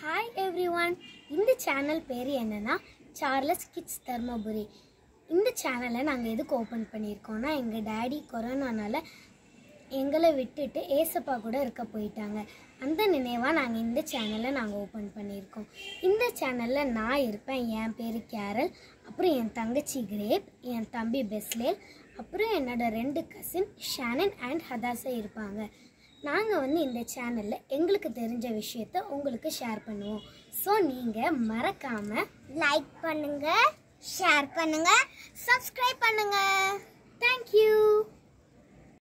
Hi everyone இந்த channel பேர் என்னென்னா சார்லஸ் கிட்ஸ் தர்மபுரி இந்த சேனலை நாங்கள் எதுக்கு ஓப்பன் பண்ணியிருக்கோம்னா எங்கள் டேடி கொரோனானால் எங்களை விட்டுட்டு ஏசப்பா கூட இருக்க போயிட்டாங்க. அந்த நினைவாக நாங்கள் இந்த சேனலை நாங்கள் ஓப்பன் பண்ணியிருக்கோம். இந்த சேனலில் நான் இருப்பேன் என் பேர் கேரல் அப்புறம் என் தங்கச்சி கிரேப் என் தம்பி பெஸ்லேல் அப்புறம் என்னோட ரெண்டு கசின் ஷானன் அண்ட் ஹதாசா இருப்பாங்க. நாங்கள் வந்து இந்த சேனலில் எங்களுக்கு தெரிஞ்ச விஷயத்த உங்களுக்கு ஷேர் பண்ணுவோம். ஸோ நீங்கள் மறக்காமல் லைக் பண்ணுங்கள் ஷேர் பண்ணுங்கள் சப்ஸ்கிரைப் பண்ணுங்கள்